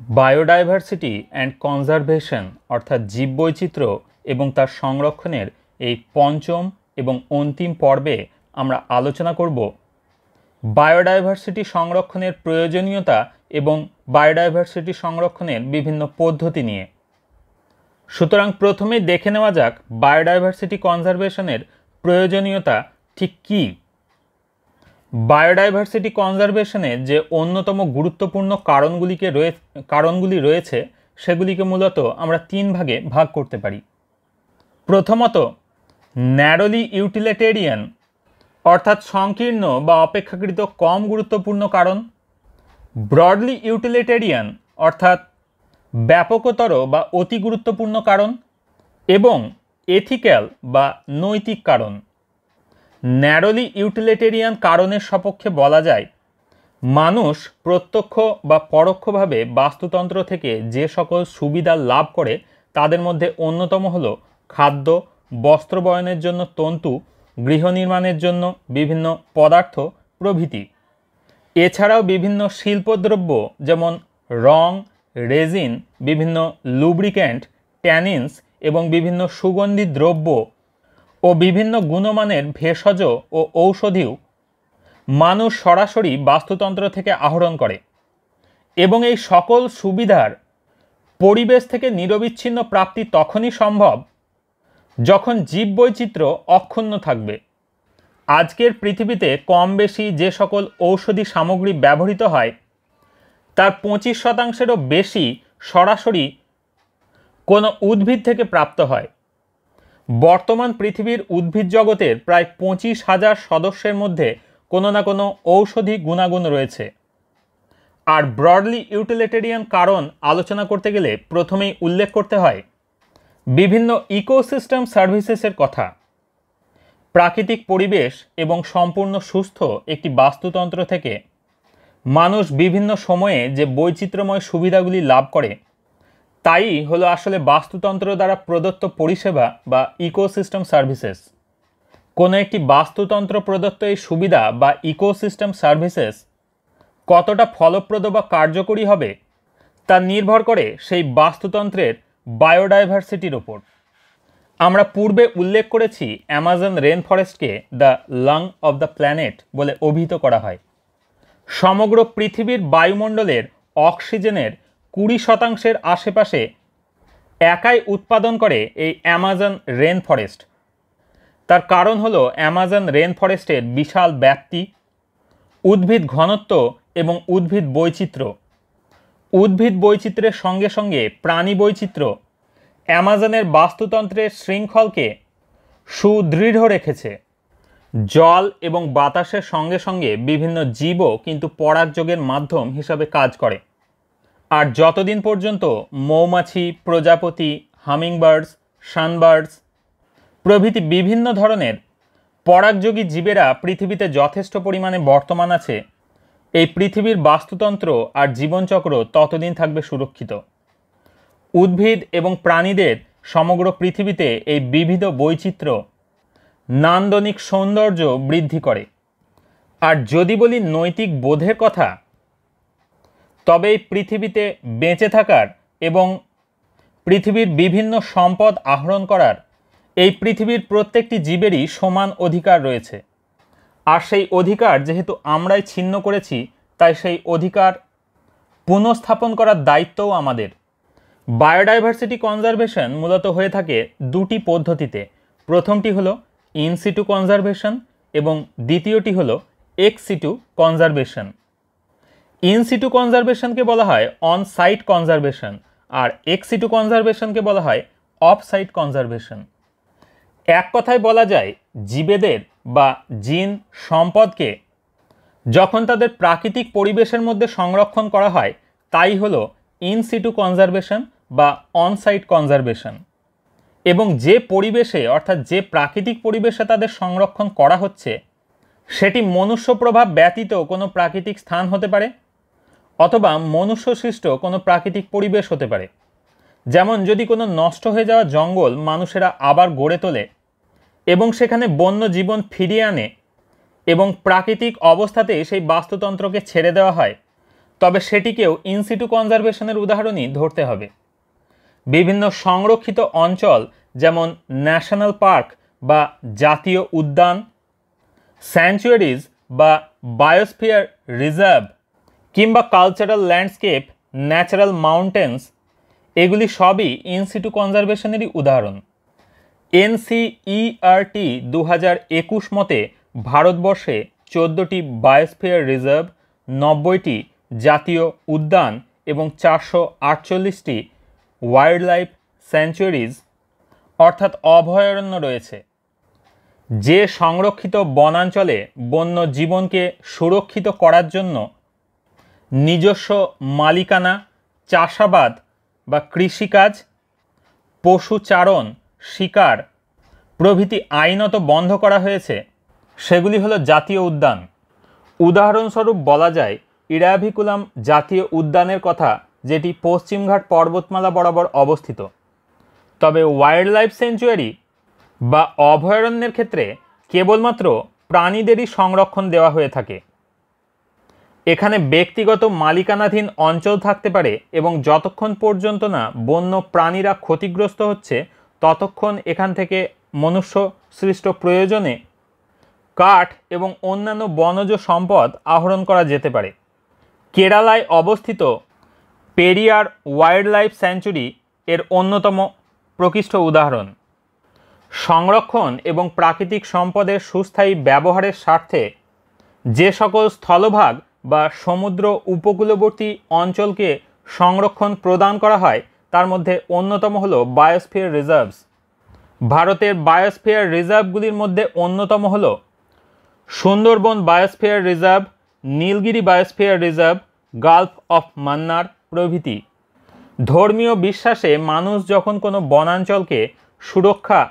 Biodiversity and conservation, অর্থাৎ জীববৈচিত্র্য এবং তার সংরক্ষণের এই পঞ্চম এবং অন্তিম পর্বে আমরা আলোচনা করব। বায়োডাইভার্সিটি সংরক্ষণের প্রয়োজনীয়তা এবং বায়োডাইভার্সিটি সংরক্ষণের বিভিন্ন পদ্ধতি নিয়ে। সুতরাং প্রথমে দেখে নেওয়া যাক বায়োডাইভার্সিটি কনজারভেশনের প্রয়োজনীয়তা ঠিক কী। বায়োডাইভার্সিটি কনজারভেশনে যে অন্যতম গুরুত্বপূর্ণ কারণগুলিকে রয়ে কারণগুলি রয়েছে, সেগুলিকে মূলত আমরা তিন ভাগে ভাগ করতে পারি। প্রথমত, ন্যারোলি ইউটিলিটেরিয়ান, অর্থাৎ সংকীর্ণ বা অপেক্ষাকৃত কম গুরুত্বপূর্ণ কারণ। ব্রডলি ইউটিলিটেরিয়ান, অর্থাৎ ব্যাপকতর বা অতি গুরুত্বপূর্ণ কারণ। এবং এথিক্যাল বা নৈতিক কারণ। ন্যারোলি ইউটিলিটেরিয়ান কারণের সপক্ষে বলা যায়, মানুষ প্রত্যক্ষ বা পরোক্ষভাবে বাস্তুতন্ত্র থেকে যে সকল সুবিধা লাভ করে তাদের মধ্যে অন্যতম হল খাদ্য, বস্ত্র বয়নের জন্য তন্তু, গৃহ নির্মাণের জন্য বিভিন্ন পদার্থ, প্রভৃতি। এছাড়াও বিভিন্ন শিল্পদ্রব্য যেমন রং, রেজিন, বিভিন্ন লুব্রিক্যান্ট, ট্যানিন্স এবং বিভিন্ন সুগন্ধি দ্রব্য ও বিভিন্ন গুণমানের ভেষজ ও ঔষধিও মানুষ সরাসরি বাস্তুতন্ত্র থেকে আহরণ করে এবং এই সকল সুবিধার পরিবেশ থেকে নিরবিচ্ছিন্ন প্রাপ্তি তখনই সম্ভব যখন জীববৈচিত্র্য অক্ষুণ্ণ থাকবে। আজকের পৃথিবীতে কম বেশি যে সকল ঔষধি সামগ্রী ব্যবহৃত হয়, তার পঁচিশ শতাংশেরও বেশি সরাসরি কোনো উদ্ভিদ থেকে প্রাপ্ত হয়। বর্তমান পৃথিবীর উদ্ভিদ জগতের প্রায় পঁচিশ হাজার সদস্যের মধ্যে কোনো না কোনো ঔষধি গুণাগুণ রয়েছে। আর ব্রডলি ইউটিলিটেরিয়ান কারণ আলোচনা করতে গেলে প্রথমেই উল্লেখ করতে হয় বিভিন্ন ইকোসিস্টেম সার্ভিসেসের কথা। প্রাকৃতিক পরিবেশ এবং সম্পূর্ণ সুস্থ একটি বাস্তুতন্ত্র থেকে মানুষ বিভিন্ন সময়ে যে বৈচিত্র্যময় সুবিধাগুলি লাভ করে তাই হলো আসলে বাস্তুতন্ত্র দ্বারা প্রদত্ত পরিষেবা বা ইকোসিস্টেম সার্ভিসেস। কোনো একটি বাস্তুতন্ত্র প্রদত্ত এই সুবিধা বা ইকোসিস্টেম সার্ভিসেস কতটা ফলপ্রদ বা কার্যকরী হবে, তা নির্ভর করে সেই বাস্তুতন্ত্রের বায়োডাইভার্সিটির ওপর। আমরা পূর্বে উল্লেখ করেছি Amazon rain ফরেস্টকে the lung of the planet বলে অভিহিত করা হয়। সমগ্র পৃথিবীর বায়ুমণ্ডলের অক্সিজেনের কুড়ি শতাংশের আশেপাশে একাই উৎপাদন করে এই অ্যামাজন রেন ফরেস্ট তার কারণ হলো অ্যামাজন রেন ফরেস্টের বিশাল ব্যাপ্তি, উদ্ভিদ ঘনত্ব এবং উদ্ভিদ বৈচিত্র্য। উদ্ভিদ বৈচিত্র্যের সঙ্গে সঙ্গে প্রাণী বৈচিত্র্য অ্যামাজনের বাস্তুতন্ত্রের শৃঙ্খলকে সুদৃঢ় রেখেছে। জল এবং বাতাসের সঙ্গে সঙ্গে বিভিন্ন জীবও কিন্তু পরাগযোগের মাধ্যম হিসাবে কাজ করে। আর যতদিন পর্যন্ত মৌমাছি, প্রজাপতি, হামিংবার্ডস, সানবার্ডস প্রভৃতি বিভিন্ন ধরনের পরাগযোগী জীবেরা পৃথিবীতে যথেষ্ট পরিমাণে বর্তমান আছে, এই পৃথিবীর বাস্তুতন্ত্র আর জীবনচক্র ততদিন থাকবে সুরক্ষিত। উদ্ভিদ এবং প্রাণীদের সমগ্র পৃথিবীতে এই বিবিধ বৈচিত্র্য, নান্দনিক সৌন্দর্য বৃদ্ধি করে। আর যদি বলি নৈতিক বোধের কথা তবে এই পৃথিবীতে বেঁচে থাকার এবং পৃথিবীর বিভিন্ন সম্পদ আহরণ করার এই পৃথিবীর প্রত্যেকটি জীবেরই সমান অধিকার রয়েছে। আর সেই অধিকার যেহেতু আমরাই ছিন্ন করেছি, তাই সেই অধিকার পুনঃস্থাপন করার দায়িত্বও আমাদের। বায়োডাইভার্সিটি কনজারভেশন মূলত হয়ে থাকে দুটি পদ্ধতিতে। প্রথমটি হলো ইনসিটু কনজারভেশন এবং দ্বিতীয়টি হলো এক্সিটু কনজারভেশন। ইনসিটু কনজারভেশনকে বলা হয় অন সাইট কনজারভেশন আর এক্সিটু কনজারভেশনকে বলা হয় অফ সাইট কনজারভেশন এক কথায় বলা যায়, জীবেদের বা জিন সম্পদকে যখন তাদের প্রাকৃতিক পরিবেশের মধ্যে সংরক্ষণ করা হয়, তাই হলো ইনসিটু কনজারভেশন বা অনসাইট কনজারভেশন এবং যে পরিবেশে, অর্থাৎ যে প্রাকৃতিক পরিবেশে তাদের সংরক্ষণ করা হচ্ছে, সেটি মনুষ্য প্রভাব ব্যতীত কোনো প্রাকৃতিক স্থান হতে পারে। অথবা মনুষ্য সৃষ্ট কোনো প্রাকৃতিক পরিবেশ হতে পারে। যেমন যদি কোনো নষ্ট হয়ে যাওয়া জঙ্গল মানুষেরা আবার গড়ে তোলে এবং সেখানে বন্য জীবন ফিরিয়ে আনে এবং প্রাকৃতিক অবস্থাতে সেই বাস্তুতন্ত্রকে ছেড়ে দেওয়া হয়, তবে সেটিকেও ইনসিটু কনজারভেশনের উদাহরণই ধরতে হবে। বিভিন্ন সংরক্ষিত অঞ্চল যেমন ন্যাশনাল পার্ক বা জাতীয় উদ্যান স্যাংচুয়ারিজ বা বায়োস্ফিয়ার রিজার্ভ কিংবা কালচারাল ল্যান্ডস্কেপ ন্যাচারাল মাউন্টেন্স এগুলি সবই ইনসিটু কনজারভেশনেরই উদাহরণ। এনসিইআরটি দু হাজার একুশ মতে ভারতবর্ষে চোদ্দোটি বায়োস্ফিয়ার রিজার্ভ নব্বইটি জাতীয় উদ্যান এবং চারশো আটচল্লিশটি ওয়াইল্ড লাইফ স্যাঞ্চুয়ারিজ অর্থাৎ অভয়ারণ্য রয়েছে। যে সংরক্ষিত বনাঞ্চলে বন্য জীবনকে সুরক্ষিত করার জন্য নিজস্ব মালিকানা, চাষাবাদ বা কৃষিকাজ পশুচারণ শিকার প্রভৃতি আইনত বন্ধ করা হয়েছে। সেগুলি হলো জাতীয় উদ্যান। উদাহরণস্বরূপ বলা যায়, ইরাভিকুলাম জাতীয় উদ্যানের কথা, যেটি পশ্চিমঘাট পর্বতমালা বরাবর অবস্থিত। তবে ওয়াইল্ড লাইফ সেঞ্চুয়ারি বা অভয়ারণ্যের ক্ষেত্রে কেবলমাত্র প্রাণীদেরই সংরক্ষণ দেওয়া হয়ে থাকে। এখানে ব্যক্তিগত মালিকানাধীন অঞ্চল থাকতে পারে এবং যতক্ষণ পর্যন্ত না বন্য প্রাণীরা ক্ষতিগ্রস্ত হচ্ছে, ততক্ষণ এখান থেকে মনুষ্য সৃষ্ট প্রয়োজনে কাঠ এবং অন্যান্য বনজ সম্পদ আহরণ করা যেতে পারে। কেরালায় অবস্থিত পেরিয়ার ওয়াইল্ড লাইফ স্যাঞ্চুরি এর অন্যতম প্রকৃষ্ট উদাহরণ। সংরক্ষণ এবং প্রাকৃতিক সম্পদের সুস্থায়ী ব্যবহারের স্বার্থে যে সকল স্থলভাগ বা সমুদ্র উপকূলবর্তী অঞ্চলকে সংরক্ষণ প্রদান করা হয়, তার মধ্যে অন্যতম হল বায়োস্ফিয়ার রিজার্ভস ভারতের বায়োস্ফিয়ার রিজার্ভগুলির মধ্যে অন্যতম হল Sundarban biosphere reserve Nilgiri biosphere reserve gulf of Mannar প্রভৃতি। ধর্মীয় বিশ্বাসে মানুষ যখন কোনো বনাঞ্চলকে সুরক্ষা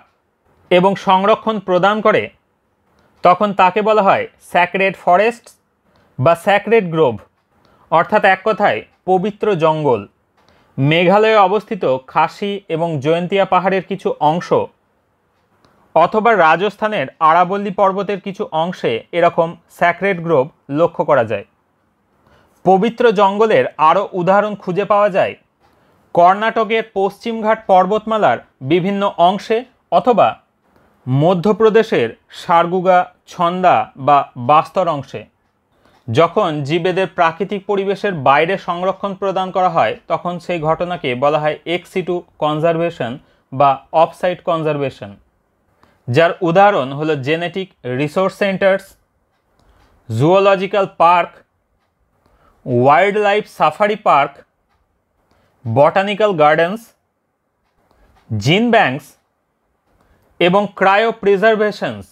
এবং সংরক্ষণ প্রদান করে, তখন তাকে বলা হয় স্যাক্রেড ফরেস্ট বা স্যাক্রেড গ্রোভ অর্থাৎ এক কথায় পবিত্র জঙ্গল। মেঘালয়ে অবস্থিত খাসি এবং জয়ন্তিয়া পাহাড়ের কিছু অংশ অথবা রাজস্থানের আরাবল্লী পর্বতের কিছু অংশে এরকম স্যাক্রেড গ্রোভ লক্ষ্য করা যায়। পবিত্র জঙ্গলের আরও উদাহরণ খুঁজে পাওয়া যায় কর্ণাটকের পশ্চিমঘাট পর্বতমালার বিভিন্ন অংশে অথবা মধ্যপ্রদেশের সারগুগা, ছন্দা বা বাস্তর অংশে। যখন জীবেদের প্রাকৃতিক পরিবেশের বাইরে সংরক্ষণ প্রদান করা হয়, তখন সেই ঘটনাকে বলা হয় এক্সিটু কনজারভেশন বা অফসাইট কনজারভেশন, যার উদাহরণ হলো genetic resource centres, zoological park wildlife safari park, botanical gardens, gene banks এবং ক্রায়ো প্রিজারভেশনস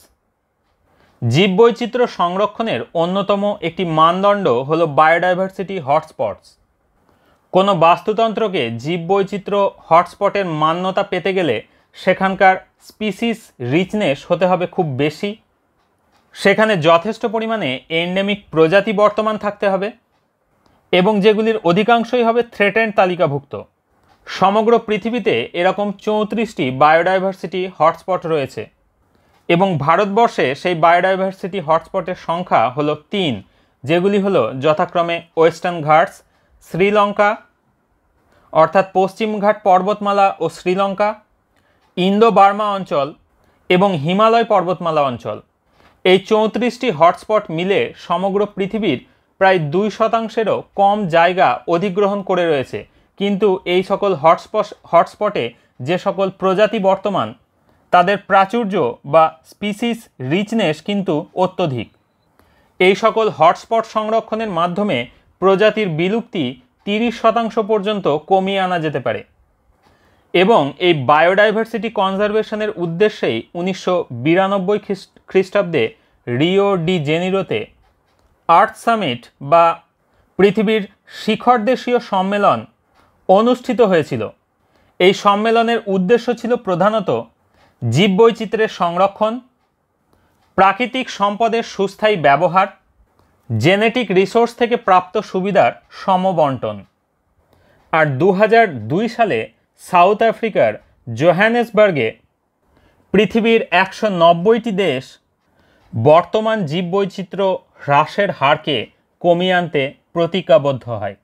জীববৈচিত্র্য সংরক্ষণের অন্যতম একটি মানদণ্ড হল বায়োডাইভার্সিটি হটস্পটস। কোনো বাস্তুতন্ত্রকে জীববৈচিত্র্য হটস্পটের মান্যতা পেতে গেলে সেখানকার স্পিসিস রিচনেস হতে হবে খুব বেশি। সেখানে যথেষ্ট পরিমাণে এন্ডেমিক প্রজাতি বর্তমান থাকতে হবে এবং যেগুলির অধিকাংশই হবে থ্রেটেন্ড তালিকাভুক্ত। সমগ্র পৃথিবীতে এরকম চৌত্রিশটি বায়োডাইভার্সিটি হটস্পট রয়েছে। এবং ভারতবর্ষে সেই বায়োডাইভার্সিটি হটস্পটের সংখ্যা হলো তিন, যেগুলি হলো যথাক্রমে ওয়েস্টার্ন ঘাটস, শ্রীলঙ্কা, অর্থাৎ পশ্চিমঘাট পর্বতমালা ও শ্রীলঙ্কা ইন্দো বার্মা অঞ্চল এবং হিমালয় পর্বতমালা অঞ্চল। এই চৌত্রিশটি হটস্পট মিলে সমগ্র পৃথিবীর প্রায় দুই শতাংশেরও কম জায়গা অধিগ্রহণ করে রয়েছে। কিন্তু এই সকল হটস্পট হটস্পটে যে সকল প্রজাতি বর্তমান তাদের প্রাচুর্য বা স্পিসিস রিচনেস কিন্তু অত্যধিক। এই সকল হটস্পট সংরক্ষণের মাধ্যমে প্রজাতির বিলুপ্তি তিরিশ শতাংশ পর্যন্ত কমিয়ে আনা যেতে পারে এবং এই বায়োডাইভার্সিটি কনজারভেশনের উদ্দেশ্যেই উনিশশো বিরানব্বই খ্রিস্টাব্দে রিও ডি জেনিরোতে আর্থ সামিট বা পৃথিবীর শিখর দেশীয় সম্মেলন অনুষ্ঠিত হয়েছিল। এই সম্মেলনের উদ্দেশ্য ছিল প্রধানত জীববৈচিত্র্যের সংরক্ষণ, প্রাকৃতিক সম্পদের সুস্থায়ী ব্যবহার, জেনেটিক রিসোর্স থেকে প্রাপ্ত সুবিধার সমবন্টন। আর দু হাজার দুই সালে সাউথ আফ্রিকার জোহানেসবার্গে পৃথিবীর একশো নব্বইটি দেশ বর্তমান জীববৈচিত্র্য হ্রাসের হারকে কমিয়ে আনতে প্রতিজ্ঞাবদ্ধ হয়।